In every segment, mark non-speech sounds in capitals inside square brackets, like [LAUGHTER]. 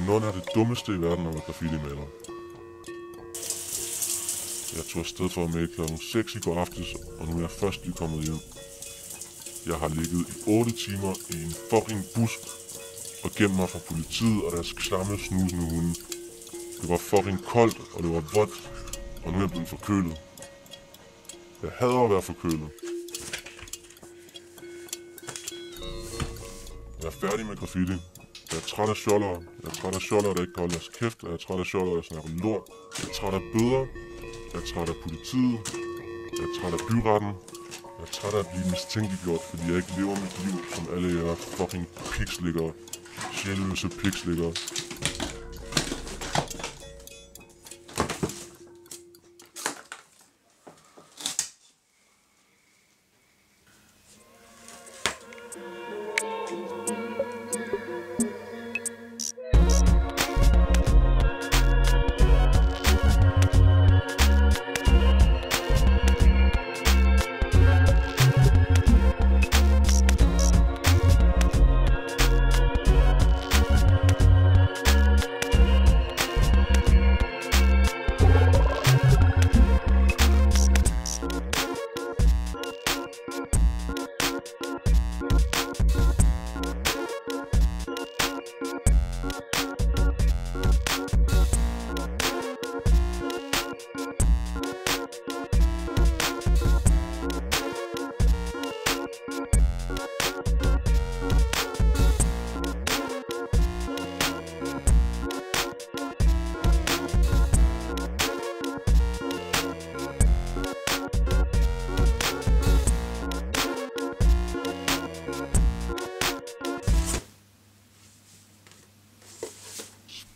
Det er noget af det dummeste i verden at være graffiti-maler. Jeg tog afsted for at male klokken 6 i går aftes, og nu er jeg først lige kommet hjem. Jeg har ligget i 8 timer i en fucking bus og gemt mig fra politiet og deres klamme snusende hunde. Det var fucking koldt, og det var vådt, og nu er jeg blevet forkølet. Jeg hader at være forkølet. Jeg er færdig med graffiti. Jeg er træt af sjollere. Jeg er træt af sjollere, der ikke kan holde deres kæft. Jeg er træt af sjollere, der snakker lort. Jeg er træt af bøder. Jeg er træt af politiet. Jeg er træt af byretten. Jeg er træt af at blive mistænkeliggjort, fordi jeg ikke lever mit liv som alle jer fucking piksliggere. Sjælløse piksliggere.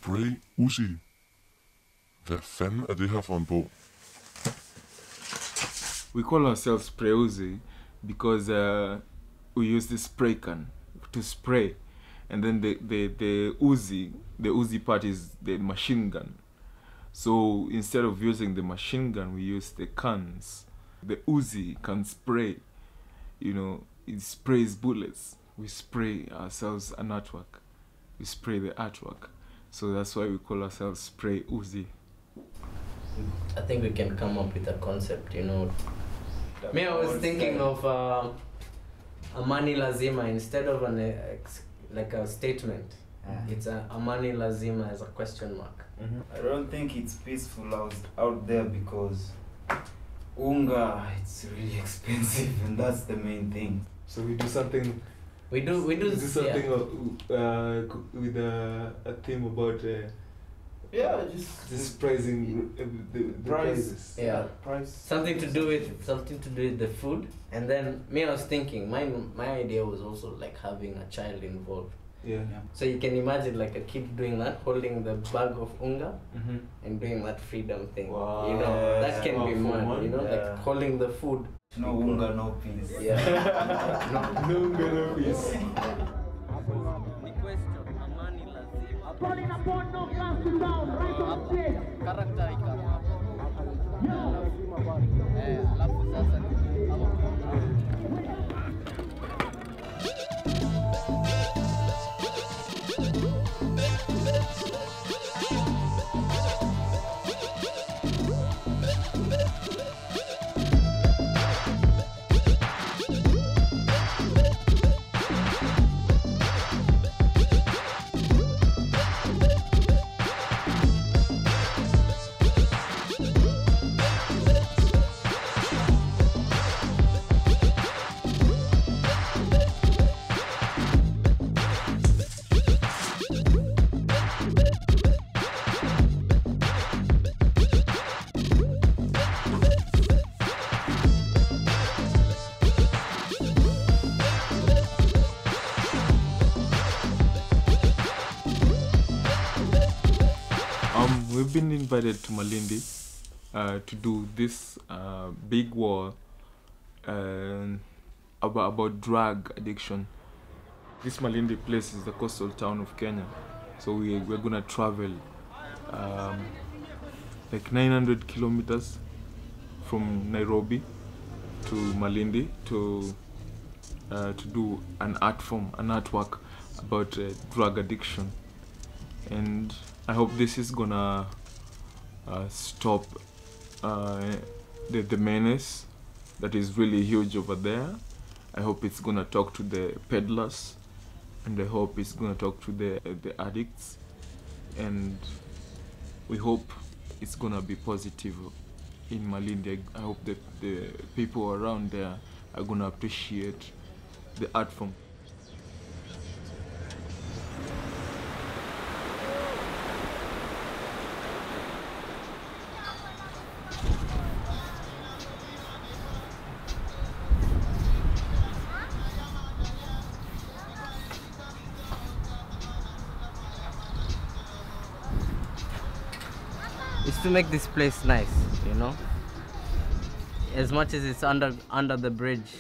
Spray Uzi. Hvad fanden er det her for en bog? We call ourselves Spray Uzi because uh, we use the spray can to spray, and then the, the, the Uzi, the Uzi part is the machine gun. So instead of using the machine gun, we use the cans. The Uzi can spray, you know, it sprays bullets. We spray ourselves an artwork. We spray the artwork. So that's why we call ourselves Spray Uzi. I think we can come up with a concept, you know. Me, I was thinking of uh, Amani Lazima instead of an ex- like a statement. It's a Amani Lazima as a question mark. I don't think it's peaceful out, out there because unga it's really [LAUGHS] expensive and that's the main thing. So we do something We do we do, do yeah. something uh, uh, with a, a theme about uh, Yeah, just just praising uh, the, the Price. prices. Yeah. price. something to do with something to do with the food. And then me, I was thinking my my idea was also like having a child involved. Yeah. So you can imagine like a kid doing that, holding the bag of unga Mm-hmm. and doing that freedom thing. Wow. You know, Yeah, that can wow, be for mad. You know, yeah. like holding the food. No unga, no peace. Yeah. [LAUGHS] no, no, no, peace. Been invited to Malindi uh, to do this uh, big war uh, about about drug addiction. This Malindi place is the coastal town of Kenya, so we we're gonna travel um, like 900 kilometers from Nairobi to Malindi to uh, to do an art form, an artwork about uh, drug addiction. and I hope this is gonna stop uh, the the menace that is really huge over there. I hope it's gonna talk to the peddlers, and I hope it's gonna talk to the the addicts, and we hope it's gonna be positive in Malindi. I hope that the people around there are gonna appreciate the art form. To make this place nice, you know. As much as it's under under the bridge,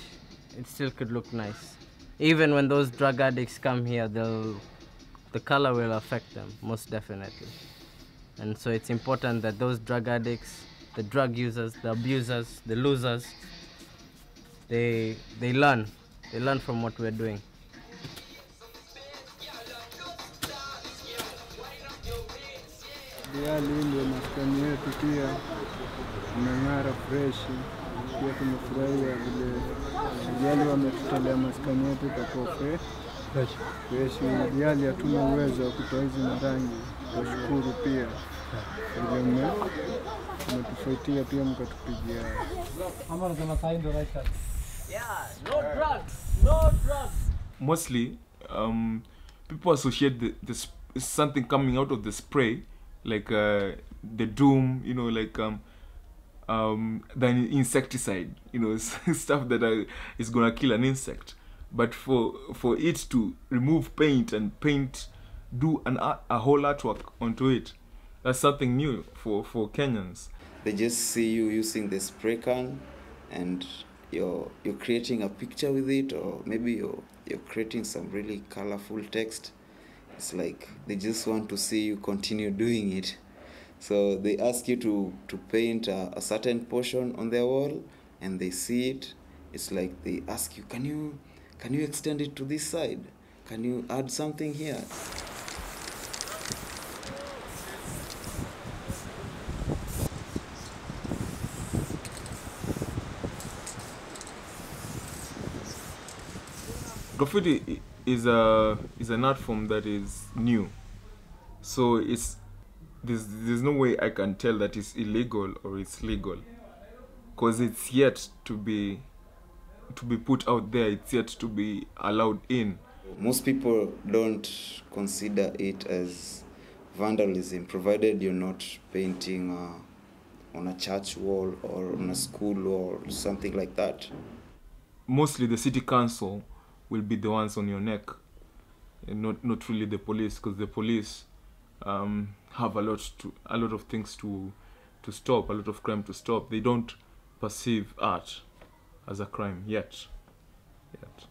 it still could look nice. Even when those drug addicts come here, they'll the color will affect them most definitely. And so it's important that those drug addicts, the drug users, the abusers, the losers, they they learn. They learn from what we're doing. Diali ndio maskani yetu pia. Imeng'ara fresh, Pia tumefurahia vile Diali wametutolea maskani yetu itakuwa fresh. Fresh. Diali hatuna uwezo wa kutoa hizi marangi, tashukuru pia. Vile mmetufaitia pia mkatupigia. Mostly um, people associate the, the something coming out of the spray like uh, the doom you know like um, um, the insecticide you know [LAUGHS] stuff that uh, is gonna kill an insect. But for for it to remove paint and paint do an a whole artwork onto it that's something new for for kenyans. They just see you using the spray can and you're you're creating a picture with it or maybe you're you're creating some really colorful text it's like they just want to see you continue doing it. So they ask you to to paint a, a certain portion on their wall and they see it. It's like they ask you can you can you extend it to this side? Can you add something here? Graffiti is a is an art form that is new. So it's there's there's no way i can tell that it's illegal or it's legal. Because it's yet to be to be put out there it's yet to be allowed in. Most people don't consider it as vandalism provided you're not painting uh, on a church wall or on a school wall something like that. Mostly the city council will be the ones on your neck. And not not really the police because the police um, have a lot to a lot of things to to stop a lot of crime to stop. They don't perceive art as a crime yet yet